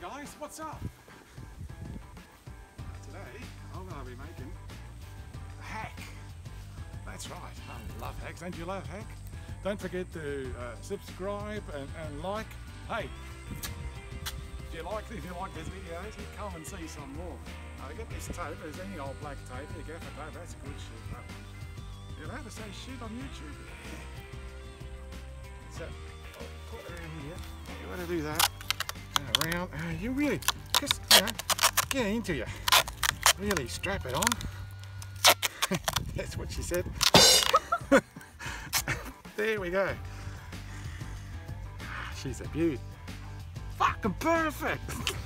guys, what's up? Today I'm going to be making a hack. That's right, I love hacks. Don't you love hack? Don't forget to uh, subscribe and, and like. Hey, if you like if you like this video, you come and see some more. I get this tape. There's any old black tape, the gaffer tape. That's good shit. Allowed to say shit on YouTube. So I'll put it in here. You want to do that and around. Uh, you really just you know get into you. Really strap it on. That's what she said. there we go. She's a beaut. Fucking perfect.